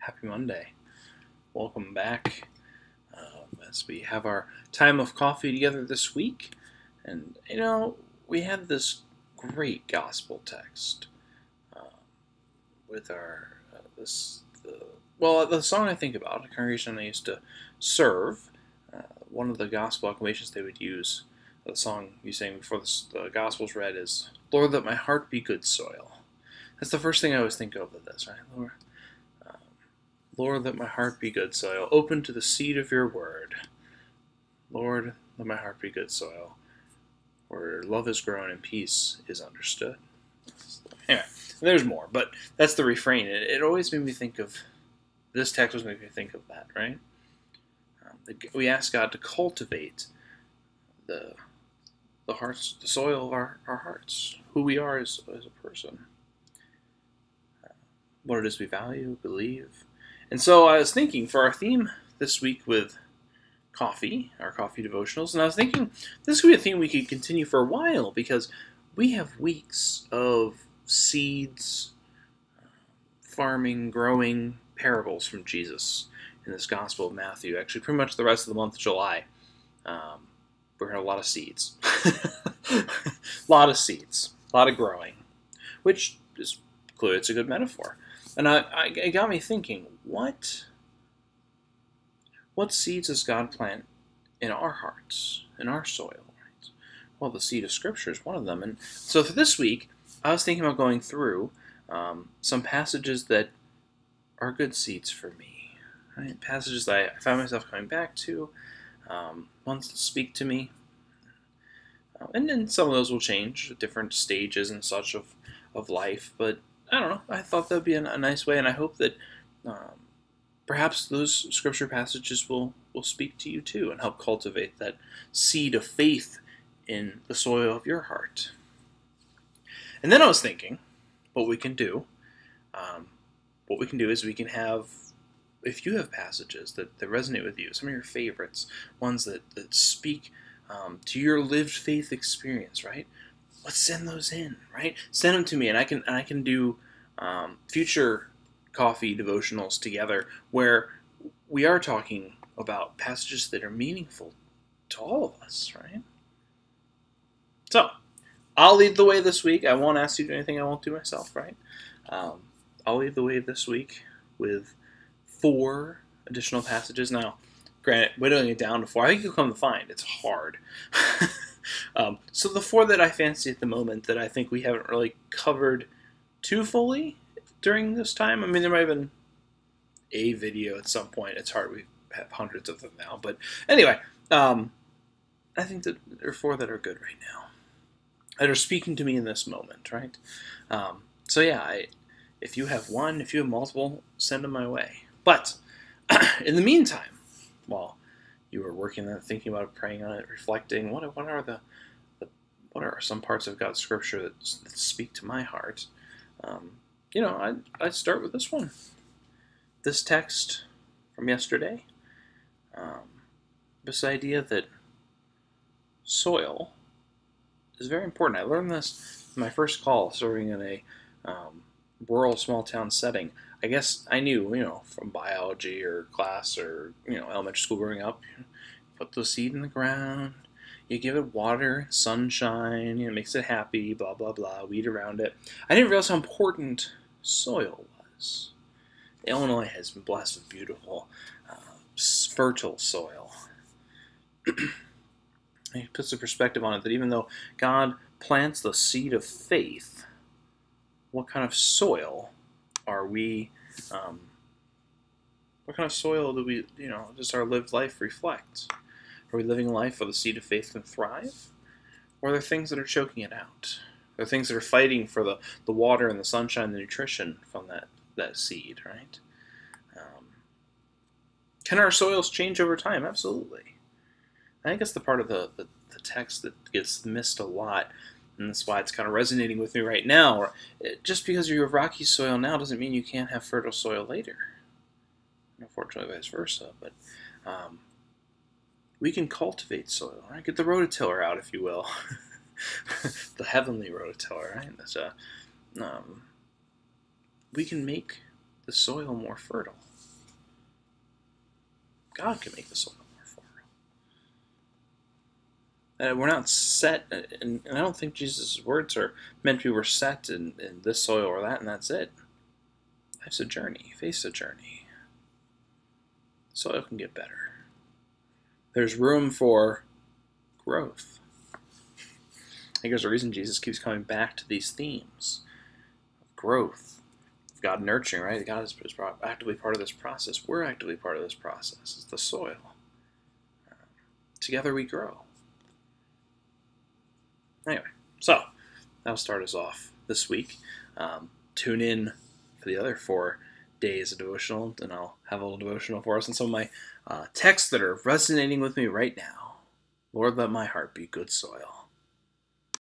Happy Monday. Welcome back um, as we have our time of coffee together this week. And, you know, we have this great gospel text uh, with our, uh, this, the, well, the song I think about, a congregation I used to serve, uh, one of the gospel acclamations they would use, the song you sang before the, the gospel's read is, Lord, let my heart be good soil. That's the first thing I always think of with this, right? Lord, Lord, let my heart be good soil, open to the seed of your word. Lord, let my heart be good soil, where love is grown and peace is understood. Anyway, there's more, but that's the refrain. It, it always made me think of this text was making me think of that, right? Um, the, we ask God to cultivate the the hearts, the soil of our, our hearts, who we are as, as a person, uh, what it is we value, believe, and so I was thinking for our theme this week with coffee, our coffee devotionals, and I was thinking this could be a theme we could continue for a while because we have weeks of seeds, farming, growing parables from Jesus in this Gospel of Matthew. Actually, pretty much the rest of the month of July. Um, we're going to a lot of seeds. a lot of seeds. A lot of growing. Which is clearly it's a good metaphor. And I, I, it got me thinking, what, what seeds does God plant in our hearts, in our soil? Right? Well, the seed of Scripture is one of them. And so for this week, I was thinking about going through um, some passages that are good seeds for me. Right? Passages that I found myself coming back to, um, ones that speak to me. Uh, and then some of those will change at different stages and such of, of life, but I don't know. I thought that'd be a, nice way, and I hope that um, perhaps those scripture passages will will speak to you too and help cultivate that seed of faith in the soil of your heart. And then I was thinking, what we can do, um, what we can do is we can have, if you have passages that, that resonate with you, some of your favorites, ones that, that speak um, to your lived faith experience, right? Let's send those in, right? Send them to me, and I can and I can do um, future coffee devotionals together where we are talking about passages that are meaningful to all of us, right? So, I'll lead the way this week. I won't ask you to do anything I won't do myself, right? Um, I'll lead the way this week with four additional passages. Now, granted, whittling it down to four, I think you'll come to find it's hard. Um, so the four that I fancy at the moment that I think we haven't really covered too fully during this time. I mean, there might have been a video at some point. It's hard. We have hundreds of them now. But anyway, um, I think that there are four that are good right now that are speaking to me in this moment, right? Um, so yeah, I, if you have one, if you have multiple, send them my way. But in the meantime, well, you were working on it, thinking about it, praying on it, reflecting. What what are the, the what are some parts of God's scripture that, that speak to my heart? Um, you know, I I start with this one, this text from yesterday. Um, this idea that soil is very important. I learned this in my first call serving in a um, rural small town setting. I guess I knew, you know, from biology or class or, you know, elementary school growing up, put the seed in the ground, you give it water, sunshine, you know, makes it happy, blah, blah, blah, weed around it. I didn't realize how important soil was. Illinois has been blessed with beautiful, uh, fertile soil. it puts a perspective on it that even though God plants the seed of faith, what kind of soil are we um, what kind of soil do we you know does our lived life reflect? Are we living a life where the seed of faith can thrive? Or are there things that are choking it out? Are there things that are fighting for the, the water and the sunshine the nutrition from that that seed right? Um, can our soils change over time? Absolutely. I think that's the part of the, the, the text that gets missed a lot and that's why it's kind of resonating with me right now. Or eh, just because you have rocky soil now doesn't mean you can't have fertile soil later. Unfortunately, vice versa. But um, we can cultivate soil, right? Get the rototiller out, if you will, the heavenly rototiller, right? That's a, um, we can make the soil more fertile. God can make the soil more fertile. Uh, we're not set, uh, and, and I don't think Jesus' words are meant to be we're set in, in this soil or that, and that's it. Life's a journey. Face a journey. Soil can get better. There's room for growth. I think there's a reason Jesus keeps coming back to these themes of growth, of God nurturing, right? God is, actively part of this process. We're actively part of this process. It's the soil. Together we grow. Anyway, so that'll start us off this week. Um, tune in for the other four days of devotional, and I'll have a little devotional for us and some of my uh, texts that are resonating with me right now. Lord, let my heart be good soil.